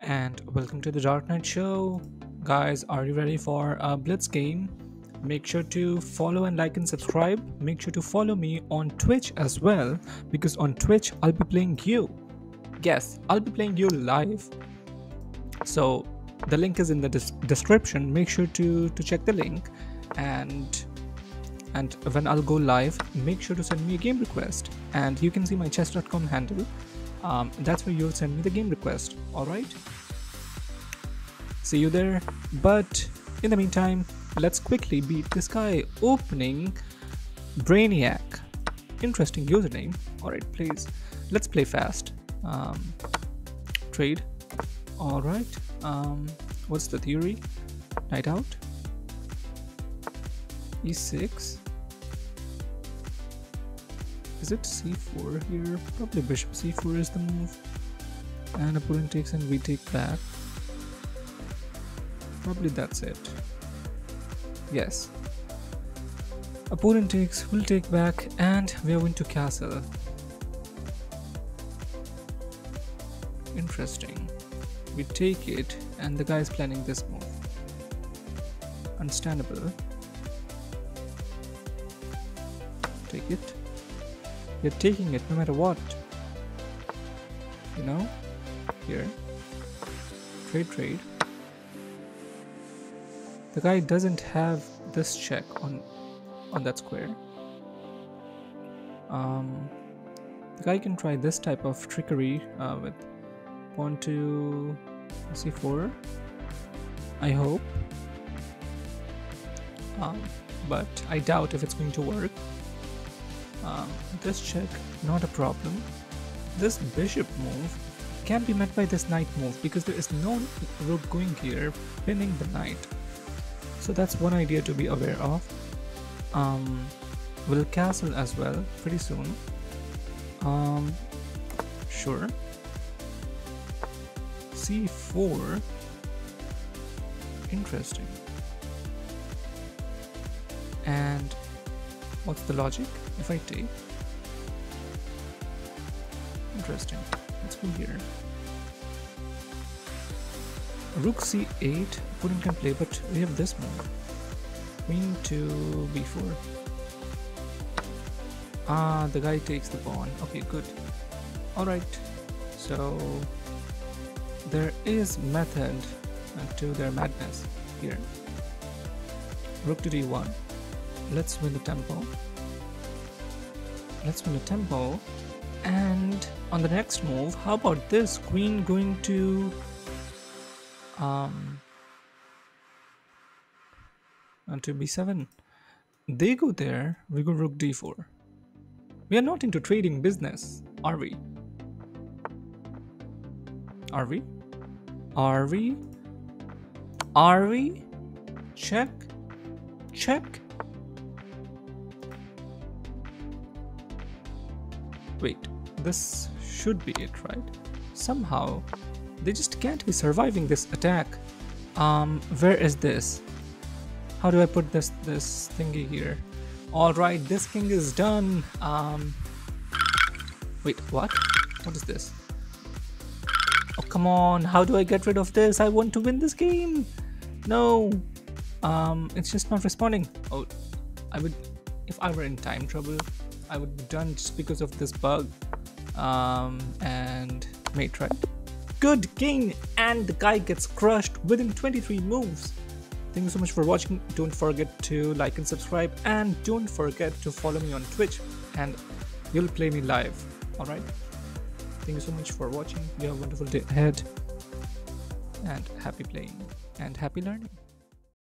and welcome to the Dark Knight Show. Guys, are you ready for a Blitz game? Make sure to follow and like and subscribe. Make sure to follow me on Twitch as well because on Twitch I'll be playing you. Yes, I'll be playing you live. So the link is in the des- description. Make sure to to check the link and and when I'll go live, make sure to send me a game request. And you can see my chess.com handle um, that's where you'll send me the game request all right? See you there. But in the meantime let's quickly beat this guy. Opening brainiac. Interesting username. All right please. Let's play fast. Um, trade. All right. Um, what's the theory? Knight out. E6 is it c4 here? Probably bishop c4 is the move. And opponent takes and we take back. Probably that's it. Yes. Opponent takes, we'll take back, and we are going to castle. Interesting. We take it, and the guy is planning this move. Understandable. Take it. You're taking it no matter what. You know? Here. Trade, trade. The guy doesn't have this check on on that square. Um, the guy can try this type of trickery uh, with pawn to c4. I hope. Um, but I doubt if it's going to work. Um, this check, not a problem. This bishop move can be met by this knight move because there is no rook going here pinning the knight. So that's one idea to be aware of. Um, we'll castle as well pretty soon. Um, sure. c4. Interesting. And what's the logic? if I take. Interesting. Let's go here. Rook c8, opponent can play, but we have this move. Queen to b4. Ah, the guy takes the pawn. Okay, good. Alright, so there is method to their madness here. Rook to d1. Let's win the tempo let's win a tempo. And on the next move, how about this? Queen going to um to b7. They go there, we go rook d4. We are not into trading business, are we? Are we? Are we? Are we? Check. Check. Wait, this should be it, right? Somehow, they just can't be surviving this attack. Um, where is this? How do I put this this thingy here? Alright, this king is done. Um, wait, what? What is this? Oh, come on. How do I get rid of this? I want to win this game. No. Um, it's just not responding. Oh, I would, if I were in time trouble, I would be done just because of this bug. Um, and mate, right? Good king, and the guy gets crushed within 23 moves. Thank you so much for watching. Don't forget to like and subscribe, and don't forget to follow me on Twitch, and you'll play me live. All right. Thank you so much for watching. You have a wonderful day ahead, and happy playing and happy learning.